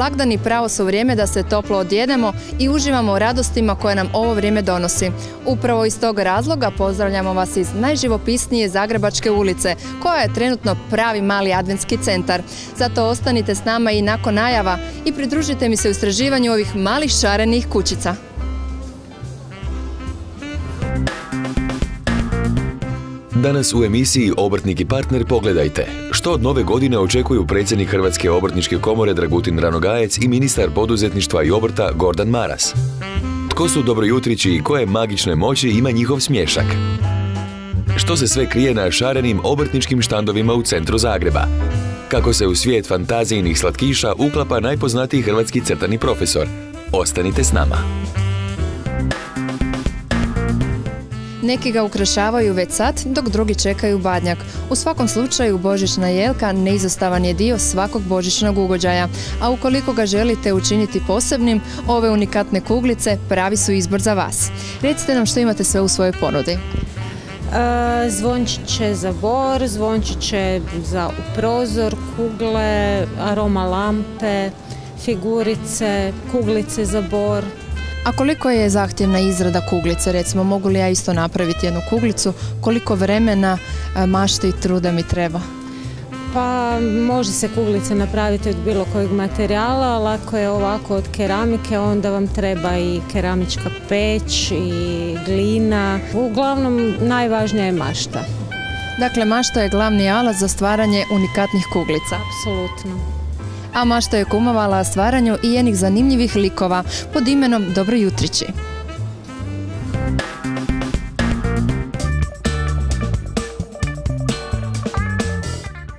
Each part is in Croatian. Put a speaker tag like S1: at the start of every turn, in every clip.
S1: Zimski blagdani pravo su vrijeme da se toplo odjedemo i uživamo u radostima koje nam ovo vrijeme donosi. Upravo iz tog razloga pozdravljamo vas iz najživopisnije Zagrebačke ulice, koja je trenutno pravi mali adventski centar. Zato ostanite s nama i nakon najava i pridružite mi se u istraživanju ovih malih šarenih kućica.
S2: Danas u emisiji Obrtnik i partner pogledajte što od nove godine očekuju predsjednik Hrvatske obrtničke komore Dragutin Ranogajec i ministar poduzetništva i obrta Gordan Maras. Tko su dobrojutrići i koje magične moći ima njihov smješak? Što se sve krije na šarenim obrtničkim štandovima u centru Zagreba? Kako se u svijet fantazijnih slatkiša uklapa najpoznatiji hrvatski crtani profesor? Ostanite s nama.
S1: Neki ga ukrašavaju već sad, dok drugi čekaju badnjak. U svakom slučaju božićna jelka neizostavan je dio svakog božićnog ugođaja, a ukoliko ga želite učiniti posebnim, ove unikatne kuglice pravi su izbor za vas. Recite nam što imate sve u svojoj ponudi.
S3: E, zvončiće za bor, zvončiće za u prozor, kugle, aroma lampe, figurice, kuglice za bor.
S1: A koliko je zahtjevna izrada kuglice? Recimo, mogu li ja isto napraviti jednu kuglicu? Koliko vremena, e, mašte i truda mi treba?
S3: Pa može se kuglice napraviti od bilo kojeg materijala, ali ako je ovako od keramike, onda vam treba i keramička peć i glina. Uglavnom, najvažnija je mašta.
S1: Dakle, mašta je glavni alat za stvaranje unikatnih kuglica.
S3: Apsolutno
S1: a mašta je kumovala stvaranju i jednih zanimljivih likova pod imenom Dobro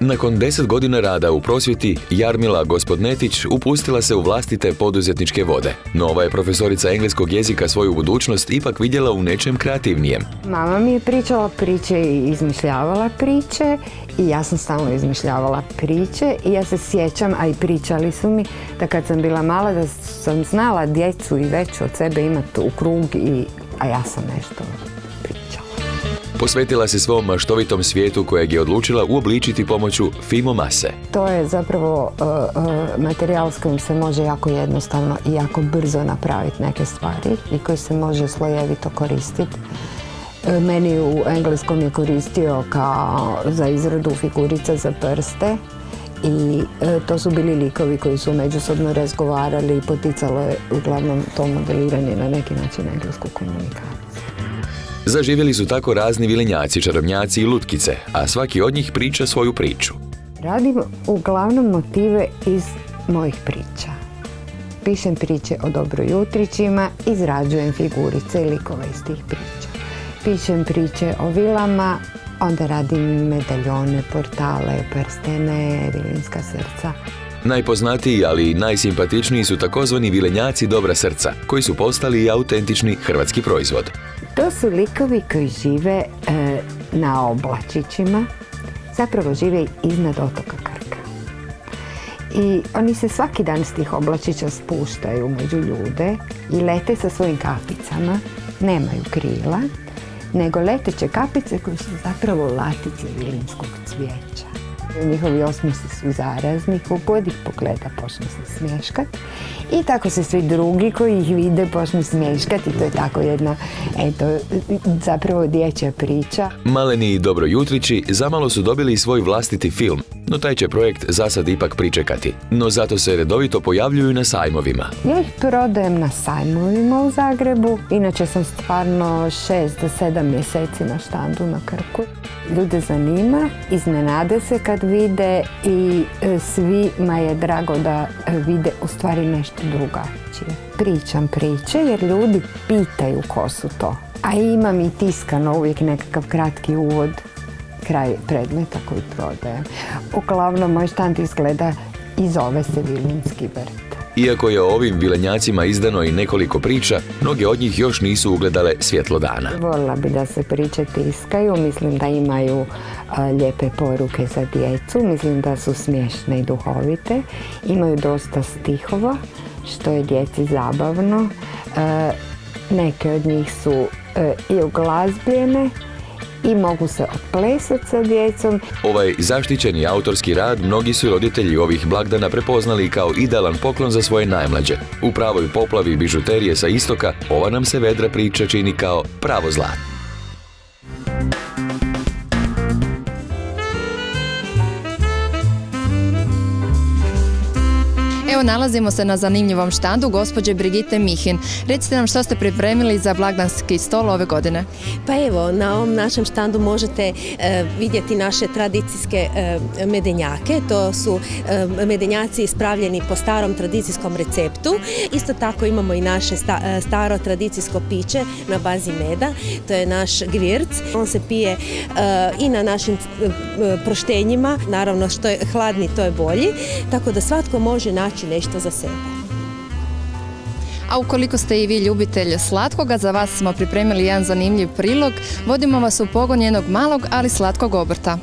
S2: Nakon deset godina rada u prosvjeti, Jarmila Gospodnetić upustila se u vlastite poduzetničke vode. Nova je profesorica engleskog jezika svoju budućnost ipak vidjela u nečem kreativnijem.
S4: Mama mi je pričala priče i izmišljavala priče i ja sam stalno izmišljavala priče i ja se sjećam, a i pričali su mi da kad sam bila mala da sam znala djecu i već od sebe imati u krug i, a ja sam nešto
S2: Posvetila se svom maštovitom svijetu kojeg je odlučila uobličiti pomoću Fimo mase.
S4: To je zapravo uh, materijal s kojim se može jako jednostavno i jako brzo napraviti neke stvari i koji se može slojevito koristiti. Uh, meni u engleskom je koristio kao za izradu figurica za prste i to su bili likovi koji su međusobno razgovarali i poticalo je uglavnom to modeliranje na neki način englesku komunikaciju.
S2: Zaživjeli su tako razni vilenjaci, čarobnjaci i lutkice, a svaki od njih priča svoju priču.
S4: Radim uglavnom motive iz mojih priča. Pišem priče o dobrojutrićima, izrađujem figurice i likove iz tih priča. Pišem priče o vilama, onda radim medaljone, portale, prstene, vilinska srca.
S2: Najpoznatiji, ali i najsimpatičniji su takozvani vilenjaci dobra srca, koji su postali i autentični hrvatski proizvod.
S4: To su likovi koji žive e, na oblačićima, zapravo žive iznad otoka Krka. I oni se svaki dan s tih oblačića spuštaju među ljude i lete sa svojim kapicama, nemaju krila, nego leteće kapice koje su zapravo latice vilinskog cvijeća. Njihovi osmisi su zarazni, kogod ih pogleda počne se smješkat. I tako se svi drugi koji ih vide počnu smješkati. To je tako jedna, eto, zapravo dječja priča.
S2: Maleni i Dobro Jutrići zamalo su dobili svoj vlastiti film, no taj će projekt za sad ipak pričekati. No zato se redovito pojavljuju na sajmovima.
S4: Ja ih prodajem na sajmovima u Zagrebu. Inače sam stvarno šest do sedam mjeseci na štandu na Krku. Ljude zanima, iznenade se kad vide i e, svima je drago da e, vide u stvari nešto drugačije. Pričam priče jer ljudi pitaju ko su to. A imam i tiskano uvijek nekakav kratki uvod kraj predmeta koji prodajem. Uglavnom, moj štand izgleda i zove se Vilinski vrt.
S2: Iako je o ovim vilenjacima izdano i nekoliko priča, mnoge od njih još nisu ugledale svjetlo dana.
S4: Volila bi da se priče tiskaju, mislim da imaju lijepe poruke za djecu, mislim da su smiješne i duhovite, imaju dosta stihova, što je djeci zabavno. neke od njih su i uglazbljene i mogu se odplesati sa djecom.
S2: Ovaj zaštićeni autorski rad mnogi su roditelji ovih blagdana prepoznali kao idealan poklon za svoje najmlađe. U pravoj poplavi bižuterije sa istoka ova nam se vedra priča čini kao pravo zlato.
S1: Evo nalazimo se na zanimljivom štandu gospođe Brigite Mihin. Recite nam što ste pripremili za blagdanski stol ove godine.
S5: Pa evo, na ovom našem štandu možete e, vidjeti naše tradicijske e, medenjake. To su e, medenjaci ispravljeni po starom tradicijskom receptu. Isto tako imamo i naše staro tradicijsko piće na bazi meda. To je naš gvirc. On se pije i na našim proštenjima. Naravno, što je hladni, to je bolji. Tako da svatko može naći nešto za sebe.
S1: A ukoliko ste i vi ljubitelj slatkoga, za vas smo pripremili jedan zanimljiv prilog. Vodimo vas u pogon jednog malog, ali slatkog obrta.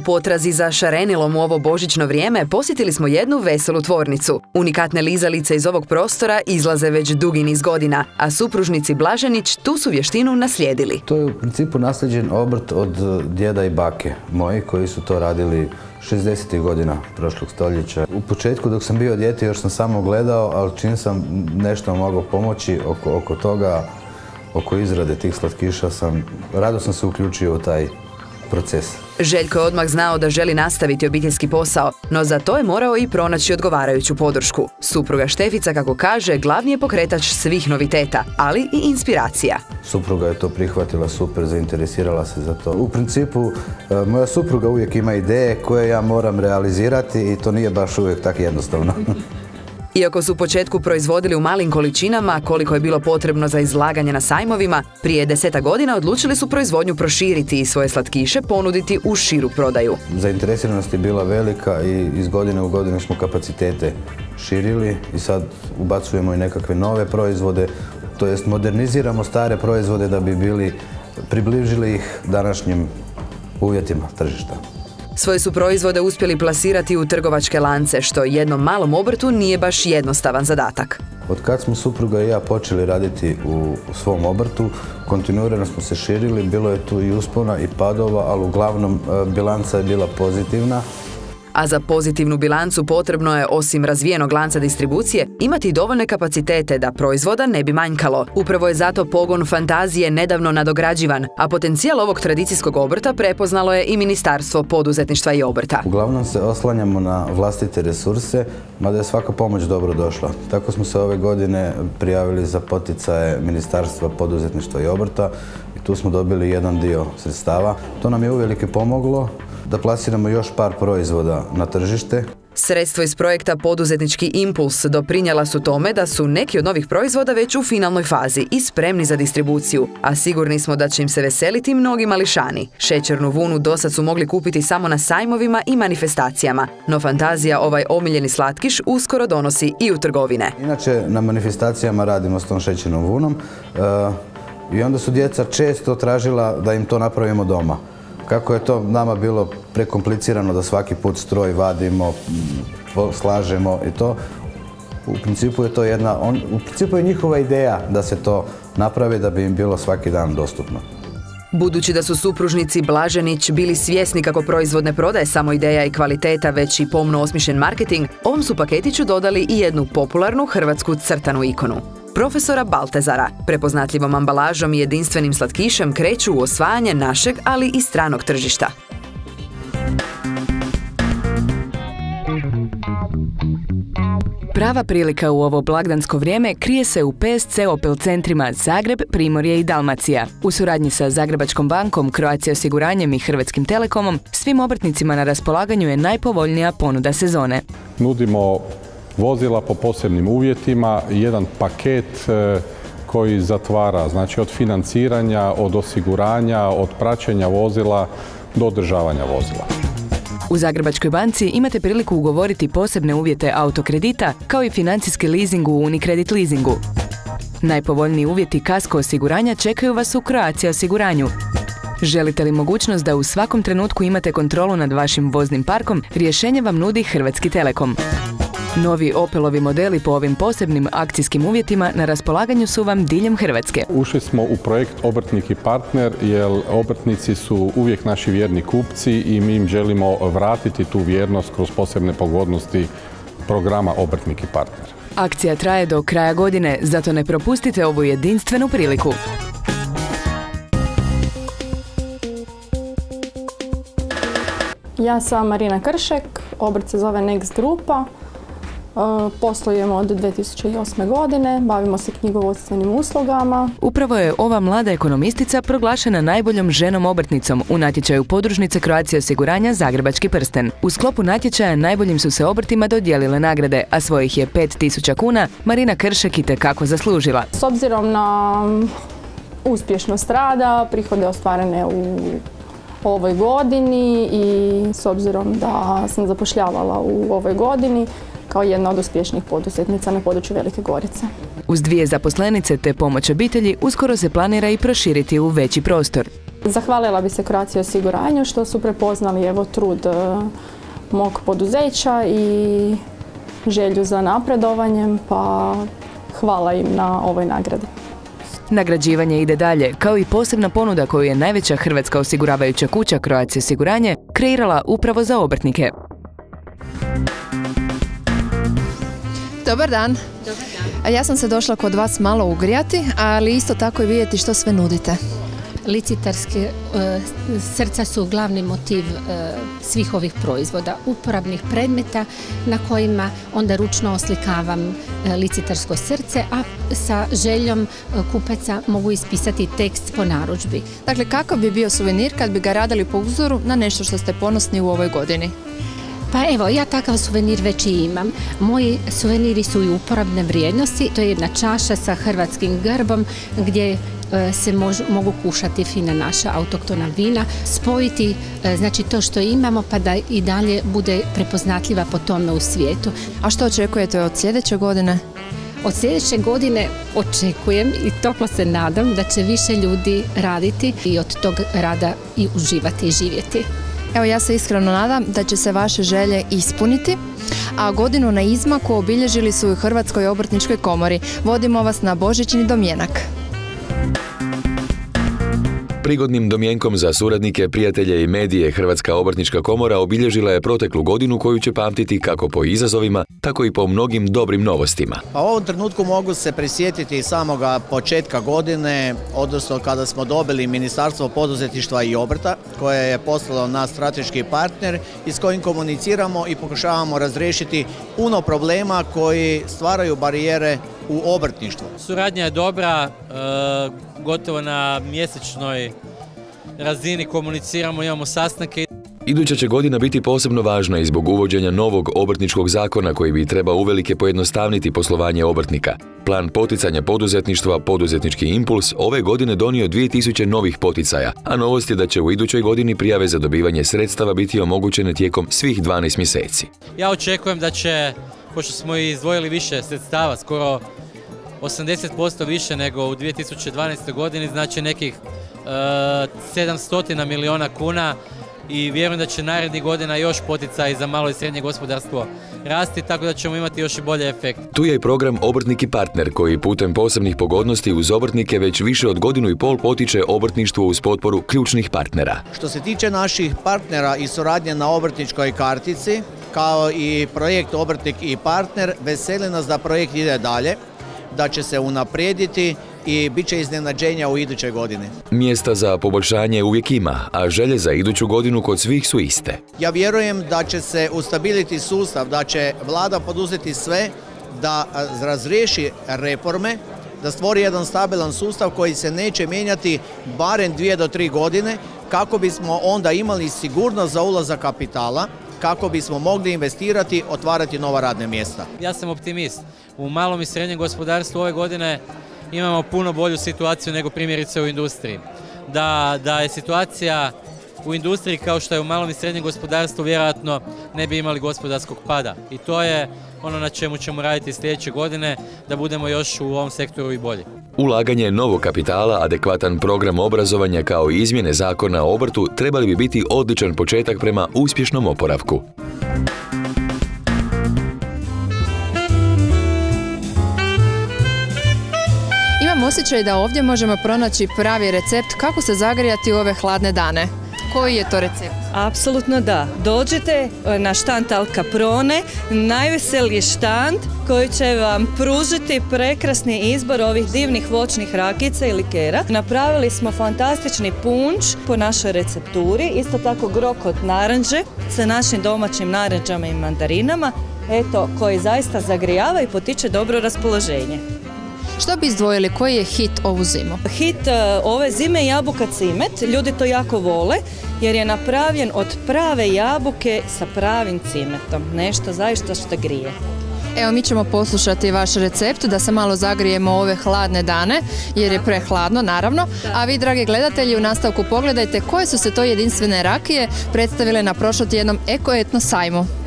S6: Potrazi za šarenilom u ovo božićno vrijeme posjetili smo jednu veselu tvornicu. Unikatne lizalice iz ovog prostora izlaze već dugi niz godina, a supružnici Blaženić tu su vještinu naslijedili.
S7: To je u principu nasljeđen obrt od djeda i bake moji koji su to radili 60. godina prošlog stoljeća. U početku dok sam bio dijete još sam samo gledao, ali čim sam nešto mogao pomoći oko, oko toga, oko izrade tih slatkiša sam, rado sam se uključio u taj proces.
S6: Željko je odmah znao da želi nastaviti obiteljski posao, no za to je morao i pronaći odgovarajuću podršku. Supruga Štefica, kako kaže, glavni je pokretač svih noviteta, ali i inspiracija.
S7: Supruga je to prihvatila super, zainteresirala se za to. U principu, e, moja supruga uvijek ima ideje koje ja moram realizirati i to nije baš uvijek tako jednostavno.
S6: Iako su u početku proizvodili u malim količinama koliko je bilo potrebno za izlaganje na sajmovima, prije deseta godina odlučili su proizvodnju proširiti i svoje slatkiše ponuditi u širu prodaju.
S7: Zainteresiranost je bila velika i iz godine u godinu smo kapacitete širili i sad ubacujemo i nekakve nove proizvode, to jest moderniziramo stare proizvode da bi bili, približili ih današnjim uvjetima tržišta.
S6: Svoje su proizvode uspjeli plasirati u trgovačke lance, što jednom malom obrtu nije baš jednostavan zadatak.
S7: Od kad smo supruga i ja počeli raditi u svom obrtu, kontinuirano smo se širili, bilo je tu i uspona i padova, ali uglavnom e, bilanca je bila pozitivna
S6: a za pozitivnu bilancu potrebno je, osim razvijenog lanca distribucije, imati dovoljne kapacitete da proizvoda ne bi manjkalo. Upravo je zato pogon fantazije nedavno nadograđivan, a potencijal ovog tradicijskog obrta prepoznalo je i Ministarstvo poduzetništva i obrta.
S7: Uglavnom se oslanjamo na vlastite resurse, mada je svaka pomoć dobro došla. Tako smo se ove godine prijavili za poticaje Ministarstva poduzetništva i obrta i tu smo dobili jedan dio sredstava. To nam je uvelike pomoglo da plasiramo još par proizvoda na tržište.
S6: Sredstvo iz projekta Poduzetnički impuls doprinjala su tome da su neki od novih proizvoda već u finalnoj fazi i spremni za distribuciju, a sigurni smo da će im se veseliti mnogi mališani. Šećernu vunu dosad su mogli kupiti samo na sajmovima i manifestacijama, no fantazija ovaj omiljeni slatkiš uskoro donosi i u trgovine.
S7: Inače, na manifestacijama radimo s tom šećernom vunom e, i onda su djeca često tražila da im to napravimo doma. Kako je to nama bilo prekomplicirano da svaki put stroj vadimo, slažemo i to, u principu je to jedna, u principu je njihova ideja da se to napravi da bi im bilo svaki dan dostupno.
S6: Budući da su supružnici Blaženić bili svjesni kako proizvod ne prodaje samo ideja i kvaliteta, već i pomno osmišljen marketing, ovom su paketiću dodali i jednu popularnu hrvatsku crtanu ikonu profesora Baltezara. Prepoznatljivom ambalažom i jedinstvenim slatkišem kreću u osvajanje našeg, ali i stranog tržišta. Prava prilika u ovo blagdansko vrijeme krije se u PSC Opel centrima Zagreb, Primorje i Dalmacija. U suradnji sa Zagrebačkom bankom, Croatia osiguranjem i Hrvatskim telekomom, svim obrtnicima na raspolaganju je najpovoljnija ponuda sezone.
S8: Nudimo vozila po posebnim uvjetima, jedan paket e, koji zatvara, znači od financiranja, od osiguranja, od praćenja vozila do održavanja vozila.
S6: U Zagrebačkoj banci imate priliku ugovoriti posebne uvjete autokredita kao i financijski leasing u Unicredit leasingu. Najpovoljniji uvjeti kasko osiguranja čekaju vas u Croatia osiguranju. Želite li mogućnost da u svakom trenutku imate kontrolu nad vašim voznim parkom, rješenje vam nudi Hrvatski Telekom. Novi Opelovi modeli po ovim posebnim akcijskim uvjetima na raspolaganju su vam diljem Hrvatske.
S8: Ušli smo u projekt Obrtnik i partner jer obrtnici su uvijek naši vjerni kupci i mi im želimo vratiti tu vjernost kroz posebne pogodnosti programa Obrtnik i partner.
S6: Akcija traje do kraja godine, zato ne propustite ovu jedinstvenu priliku.
S9: Ja sam Marina Kršek, obrt se zove Next Grupa. Poslujemo od 2008. godine, bavimo se knjigovodstvenim uslugama.
S6: Upravo je ova mlada ekonomistica proglašena najboljom ženom obrtnicom u natječaju podružnice Croatia osiguranja Zagrebački prsten. U sklopu natječaja najboljim su se obrtima dodijelile nagrade, a svojih je 5000 kuna Marina Kršek i tekako zaslužila.
S9: S obzirom na uspješnost rada, prihode ostvarene u ovoj godini i s obzirom da sam zapošljavala u ovoj godini, kao jedna od uspješnih poduzetnica na području Velike Gorice.
S6: Uz dvije zaposlenice te pomoć obitelji uskoro se planira i proširiti u veći prostor.
S9: Zahvalila bi se Croatia osiguranju što su prepoznali evo trud e, mog poduzeća i želju za napredovanjem, pa hvala im na ovoj nagradi.
S6: Nagrađivanje ide dalje, kao i posebna ponuda koju je najveća hrvatska osiguravajuća kuća Croatia osiguranje kreirala upravo za obrtnike.
S1: Dobar dan. Dobar dan. Ja sam se došla kod vas malo ugrijati, ali isto tako i vidjeti što sve nudite.
S10: Licitarske e, srca su glavni motiv e, svih ovih proizvoda, uporabnih predmeta na kojima onda ručno oslikavam e, licitarsko srce, a sa željom kupaca mogu ispisati tekst po narudžbi.
S1: Dakle, kakav bi bio suvenir kad bi ga radili po uzoru na nešto što ste ponosni u ovoj godini?
S10: Pa evo, ja takav suvenir već i imam. Moji suveniri su i uporabne vrijednosti. To je jedna čaša sa hrvatskim grbom gdje e, se mogu kušati fina naša autoktona vina, spojiti e, znači to što imamo pa da i dalje bude prepoznatljiva po tome u svijetu.
S1: A što očekujete od sljedeće godine?
S10: Od sljedeće godine očekujem i toplo se nadam da će više ljudi raditi i od tog rada i uživati i živjeti.
S1: Evo ja se iskreno nadam da će se vaše želje ispuniti, a godinu na izmaku obilježili su u Hrvatskoj obrtničkoj komori. Vodimo vas na Božićni domjenak.
S2: Prigodnim domjenkom za suradnike, prijatelje i medije Hrvatska obrtnička komora obilježila je proteklu godinu koju će pamtiti kako po izazovima, tako i po mnogim dobrim novostima.
S11: Pa u ovom trenutku mogu se prisjetiti samoga početka godine, odnosno kada smo dobili Ministarstvo poduzetništva i obrta, koje je postalo naš strateški partner i s kojim komuniciramo i pokušavamo razriješiti puno problema koji stvaraju barijere u obrtništvu.
S12: Suradnja je dobra, e, gotovo na mjesečnoj razini komuniciramo, imamo sastanke.
S2: Iduća će godina biti posebno važna i zbog uvođenja novog obrtničkog zakona koji bi trebao uvelike pojednostavniti poslovanje obrtnika. Plan poticanja poduzetništva, poduzetnički impuls, ove godine donio 2000 novih poticaja, a novost je da će u idućoj godini prijave za dobivanje sredstava biti omogućene tijekom svih 12 mjeseci.
S12: Ja očekujem da će, pošto smo izdvojili više sredstava, skoro 80% više nego u 2012. godini, znači nekih 700 milijuna kuna i vjerujem da će narednih godina još poticaj za malo i srednje gospodarstvo rasti, tako da ćemo imati još i bolje efekt.
S2: Tu je i program Obrtnik i partner koji putem posebnih pogodnosti uz obrtnike već više od godinu i pol potiče obrtništvo uz potporu ključnih partnera.
S11: Što se tiče naših partnera i suradnje na obrtničkoj kartici, kao i projekt Obrtnik i partner, veseli nas da projekt ide dalje da će se unaprijediti i bit će iznenađenja u idućoj godini.
S2: Mjesta za poboljšanje uvijek ima, a želje za iduću godinu kod svih su iste.
S11: Ja vjerujem da će se ustabiliti sustav, da će vlada poduzeti sve da razriješi reforme, da stvori jedan stabilan sustav koji se neće mijenjati barem dvije do tri godine kako bismo onda imali sigurnost za ulazak kapitala, kako bismo mogli investirati, otvarati nova radne mjesta.
S12: Ja sam optimist. U malom i srednjem gospodarstvu ove godine imamo puno bolju situaciju nego primjerice u industriji. Da, da je situacija u industriji kao što je u malom i srednjem gospodarstvu vjerojatno ne bi imali gospodarskog pada. I to je ono na čemu ćemo raditi sljedeće godine da budemo još u ovom sektoru i bolji.
S2: Ulaganje novog kapitala, adekvatan program obrazovanja kao i izmjene zakona o obrtu trebali bi biti odličan početak prema uspješnom oporavku.
S1: Osjećaj da ovdje možemo pronaći pravi recept kako se zagrijati u ove hladne dane. Koji je to recept?
S13: Apsolutno da. Dođite e, na štand Al Caprone, najveseliji štand koji će vam pružiti prekrasni izbor ovih divnih voćnih rakica i likera. Napravili smo fantastični punč po našoj recepturi, isto tako grok od naranđe sa našim domaćim naranđama i mandarinama, eto, koji zaista zagrijava i potiče dobro raspoloženje.
S1: Što bi izdvojili, koji je hit ovu zimu?
S13: Hit e, ove zime je jabuka cimet, ljudi to jako vole jer je napravljen od prave jabuke sa pravim cimetom, nešto zaista što grije.
S1: Evo mi ćemo poslušati vaš recept da se malo zagrijemo ove hladne dane jer je prehladno naravno, a vi dragi gledatelji u nastavku pogledajte koje su se to jedinstvene rakije predstavile na prošlotjednom Eko-etno sajmu.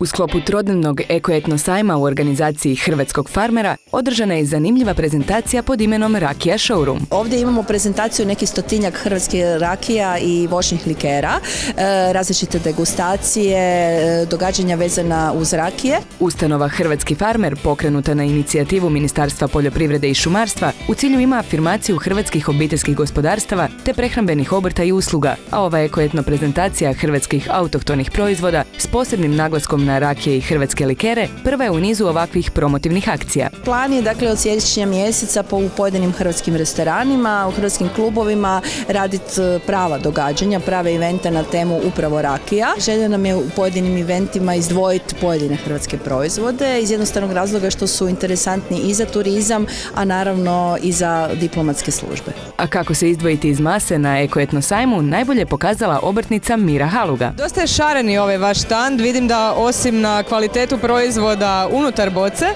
S14: U sklopu trodnevnog ekoetno sajma u organizaciji Hrvatskog farmera održana je zanimljiva prezentacija pod imenom Rakija Showroom.
S15: Ovdje imamo prezentaciju nekih stotinjak hrvatskih rakija i voćnih likera, e, različite degustacije, e, događanja vezana uz rakije.
S14: Ustanova Hrvatski farmer pokrenuta na inicijativu Ministarstva poljoprivrede i šumarstva u cilju ima afirmaciju hrvatskih obiteljskih gospodarstava te prehrambenih obrta i usluga, a ova ekoetno prezentacija hrvatskih autohtonih proizvoda s posebnim naglaskom na rakije i hrvatske likere prva je u nizu ovakvih promotivnih akcija.
S15: Plan je dakle od siječnja mjeseca po u pojedinim hrvatskim restoranima, u hrvatskim klubovima raditi e, prava događanja, prave evente na temu upravo rakija. Želja nam je u pojedinim eventima izdvojiti pojedine hrvatske proizvode iz jednostavnog razloga što su interesantni i za turizam, a naravno i za diplomatske službe.
S14: A kako se izdvojiti iz mase na Ekoetno sajmu najbolje pokazala obrtnica Mira Haluga.
S16: Dosta je šareni ovaj vaš stand, vidim da osim na kvalitetu proizvoda unutar boce,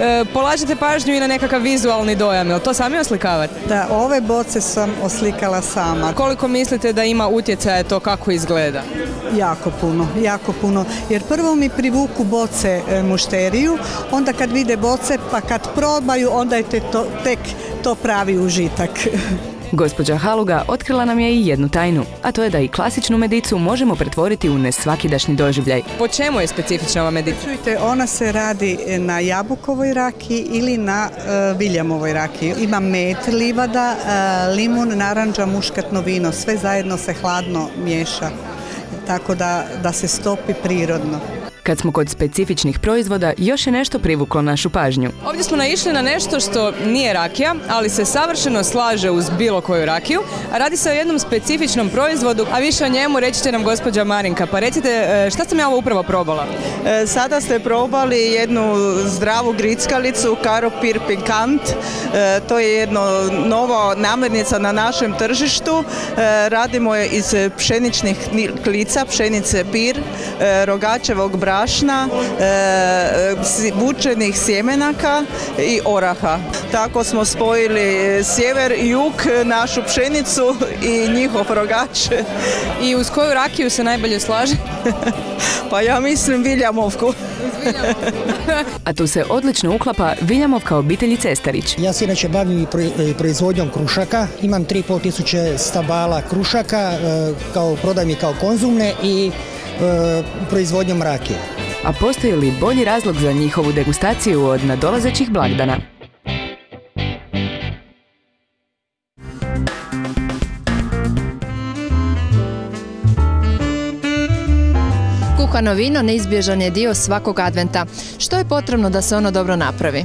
S16: e, polažete pažnju i na nekakav vizualni dojam, jel to sami oslikavate?
S17: Da, ove boce sam oslikala sama.
S16: Koliko mislite da ima utjecaja to kako izgleda?
S17: Jako puno, jako puno. Jer prvo mi privuku boce e, mušteriju, onda kad vide boce pa kad probaju onda je to, tek to pravi užitak.
S14: Gospođa Haluga otkrila nam je i jednu tajnu, a to je da i klasičnu medicu možemo pretvoriti u nesvakidašnji doživljaj.
S16: Po čemu je specifična ova medica?
S17: Čujte, ona se radi na jabukovoj raki ili na uh, viljamovoj raki. Ima med, livada, e, limun, naranđa, muškatno vino. Sve zajedno se hladno miješa, tako da, da se stopi prirodno.
S14: Kad smo kod specifičnih proizvoda, još je nešto privuklo našu pažnju.
S16: Ovdje smo naišli na nešto što nije rakija, ali se savršeno slaže uz bilo koju rakiju. A radi se o jednom specifičnom proizvodu, a više o njemu reći će nam gospođa Marinka. Pa recite, e, šta sam ja ovo upravo probala?
S18: E, sada ste probali jednu zdravu grickalicu, Caro Pir Pikant. E, to je jedno novo namirnica na našem tržištu. Radimo je iz pšeničnih klica, pšenice pir, rogačevog bra brašna, e, vučenih sjemenaka i oraha. Tako smo spojili sjever i jug, našu pšenicu i njihov rogač.
S16: I uz koju rakiju se najbolje slaže?
S18: pa ja mislim Viljamovku.
S14: A tu se odlično uklapa Viljamovka obitelji Cestarić.
S19: Ja se inače bavim proizvodnjom krušaka. Imam 3,5 tisuće stabala krušaka, e, kao prodajem i kao konzumne i E, proizvodnjom rakije.
S14: A postoji li bolji razlog za njihovu degustaciju od nadolazećih blagdana? Kuhano vino neizbježan je dio svakog adventa. Što je potrebno da se ono dobro napravi?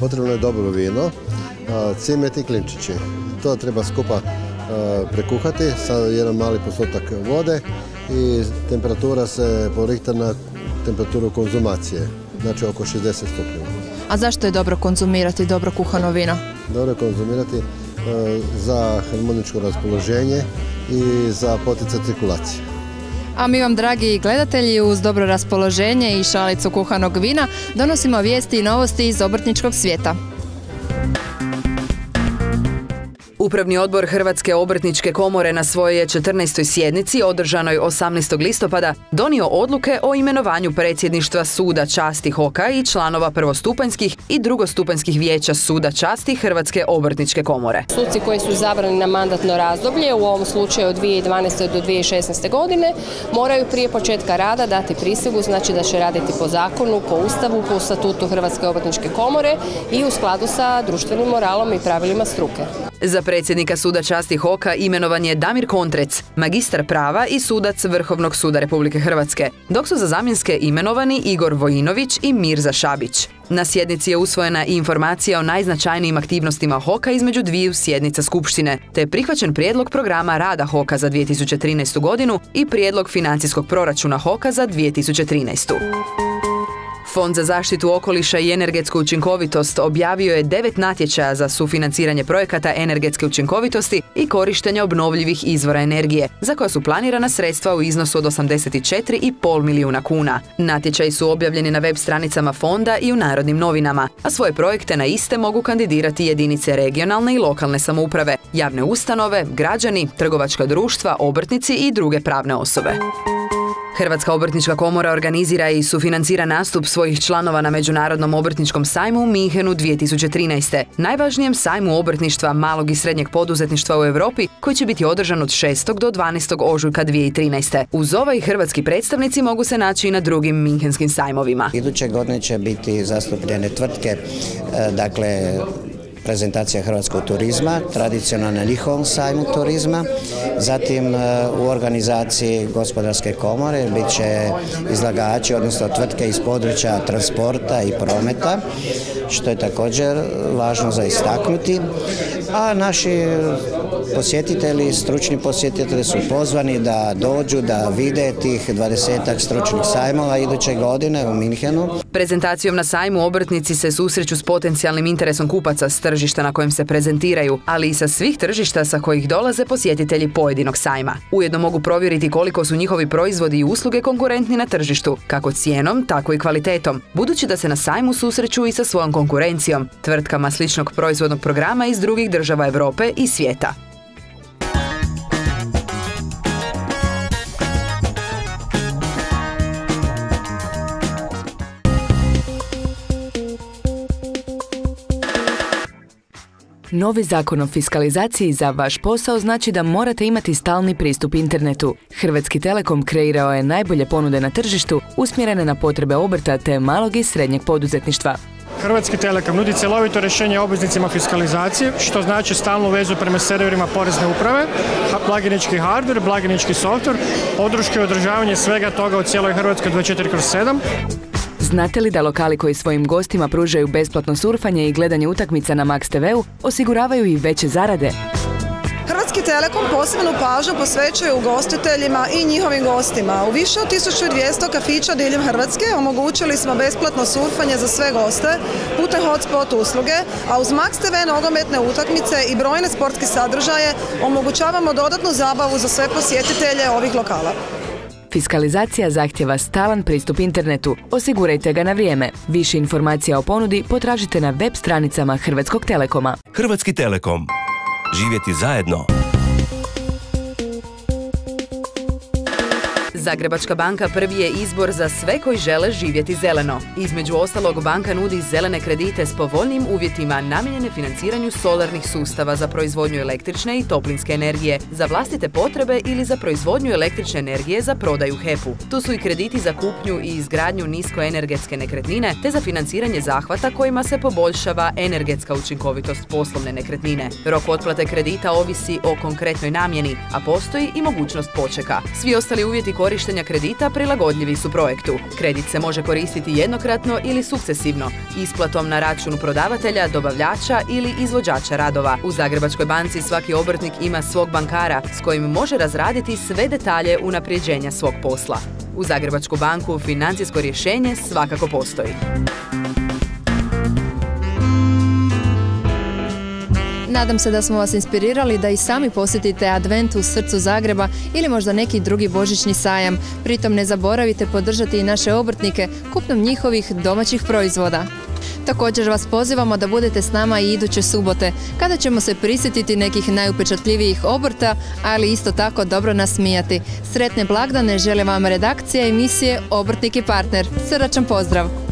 S20: Potrebno je dobro vino, cimet i klinčići. To treba skupa prekuhati sa jedan mali postotak vode i temperatura se porihta na temperaturu konzumacije, znači oko 60 stupnjeva.
S1: A zašto je dobro konzumirati dobro kuhano vino?
S20: Dobro je konzumirati e, za harmoničko raspoloženje i za poticaj cirkulacije.
S1: A mi vam, dragi gledatelji, uz dobro raspoloženje i šalicu kuhanog vina donosimo vijesti i novosti iz obrtničkog svijeta.
S6: Upravni odbor Hrvatske obrtničke komore na svojoj 14. sjednici održanoj 18. listopada donio odluke o imenovanju predsjedništva Suda časti Hoka i članova prvostupanjskih i drugostupanjskih vijeća Suda časti Hrvatske obrtničke komore.
S21: Suci koji su izabrani na mandatno razdoblje, u ovom slučaju od 2012. do 2016. godine, moraju prije početka rada dati prisegu, znači da će raditi po zakonu, po ustavu, po statutu Hrvatske obrtničke komore i u skladu sa društvenim moralom i pravilima struke.
S6: Za predsjednika suda časti Hoka imenovan je Damir Kontrec, magistar prava i sudac Vrhovnog suda Republike Hrvatske, dok su za zamjenske imenovani Igor Vojinović i Mirza Šabić. Na sjednici je usvojena i informacija o najznačajnijim aktivnostima Hoka između dviju sjednica Skupštine, te je prihvaćen prijedlog programa rada Hoka za 2013. godinu i prijedlog financijskog proračuna Hoka za 2013. Fond za zaštitu okoliša i energetsku učinkovitost objavio je devet natječaja za sufinanciranje projekata energetske učinkovitosti i korištenja obnovljivih izvora energije, za koja su planirana sredstva u iznosu od 84,5 milijuna kuna. Natječaji su objavljeni na web stranicama fonda i u Narodnim novinama, a svoje projekte na iste mogu kandidirati jedinice regionalne i lokalne samouprave, javne ustanove, građani, trgovačka društva, obrtnici i druge pravne osobe. Hrvatska obrtnička komora organizira i sufinancira nastup svojih članova na Međunarodnom obrtničkom sajmu u Minhenu 2013. Najvažnijem sajmu obrtništva malog i srednjeg poduzetništva u Europi koji će biti održan od 6. do 12. ožujka 2013. Uz ovaj hrvatski predstavnici mogu se naći i na drugim minhenskim sajmovima.
S22: Iduće godine će biti zastupljene tvrtke, e, dakle prezentacija hrvatskog turizma, tradicionalno njihovom sajmu turizma, zatim e, u organizaciji gospodarske komore bit će izlagači, odnosno tvrtke iz područja transporta i prometa, što je također važno za istaknuti, a naši posjetitelji, stručni posjetitelji su pozvani da dođu, da vide tih 20 stručnih sajmova iduće godine u Minhenu.
S6: Prezentacijom na sajmu obrtnici se susreću s potencijalnim interesom kupaca s tržišta na kojem se prezentiraju, ali i sa svih tržišta sa kojih dolaze posjetitelji pojedinog sajma. Ujedno mogu provjeriti koliko su njihovi proizvodi i usluge konkurentni na tržištu, kako cijenom, tako i kvalitetom, budući da se na sajmu susreću i sa svojom konkurencijom, tvrtkama sličnog proizvodnog programa iz drugih država Europe i svijeta. Novi zakon o fiskalizaciji za vaš posao znači da morate imati stalni pristup internetu. Hrvatski Telekom kreirao je najbolje ponude na tržištu usmjerene na potrebe obrta te malog i srednjeg poduzetništva.
S23: Hrvatski Telekom nudi cjelovito rješenje obveznicima fiskalizacije, što znači stalnu vezu prema serverima porezne uprave, blaginički hardware, blaginički software, podrške i održavanje svega toga u cijeloj Hrvatskoj 24/7.
S6: Znate li da lokali koji svojim gostima pružaju besplatno surfanje i gledanje utakmica na Max TV-u osiguravaju i veće zarade?
S24: Hrvatski Telekom posebnu pažnju posvećuje ugostiteljima i njihovim gostima. U više od 1200 kafića diljem Hrvatske omogućili smo besplatno surfanje za sve goste putem hotspot usluge, a uz Max TV nogometne utakmice i brojne sportske sadržaje omogućavamo dodatnu zabavu za sve posjetitelje ovih lokala.
S6: Fiskalizacija zahtjeva stalan pristup internetu. Osigurajte ga na vrijeme. Više informacija o ponudi potražite na web stranicama Hrvatskog Telekoma.
S25: Hrvatski Telekom. Živjeti zajedno.
S6: Zagrebačka banka prvi je izbor za sve koji žele živjeti zeleno. Između ostalog, banka nudi zelene kredite s povoljnim uvjetima namijenjene financiranju solarnih sustava za proizvodnju električne i toplinske energije, za vlastite potrebe ili za proizvodnju električne energije za prodaju HEP-u. Tu su i krediti za kupnju i izgradnju niskoenergetske nekretnine, te za financiranje zahvata kojima se poboljšava energetska učinkovitost poslovne nekretnine. Rok otplate kredita ovisi o konkretnoj namjeni, a postoji i mogućnost počeka. Svi ostali uvjeti korištenja kredita prilagodljivi su projektu. Kredit se može koristiti jednokratno ili sukcesivno, isplatom na račun prodavatelja, dobavljača ili izvođača radova. U Zagrebačkoj banci svaki obrtnik ima svog bankara s kojim može razraditi sve detalje unapređenja svog posla. U Zagrebačku banku financijsko rješenje svakako postoji.
S1: Nadam se da smo vas inspirirali da i sami posjetite Advent u srcu Zagreba ili možda neki drugi božićni sajam. Pritom ne zaboravite podržati i naše obrtnike kupnom njihovih domaćih proizvoda. Također vas pozivamo da budete s nama i iduće subote, kada ćemo se prisjetiti nekih najupečatljivijih obrta, ali isto tako dobro nasmijati. Sretne blagdane žele vam redakcija emisije Obrtnik i partner. Srdačan pozdrav!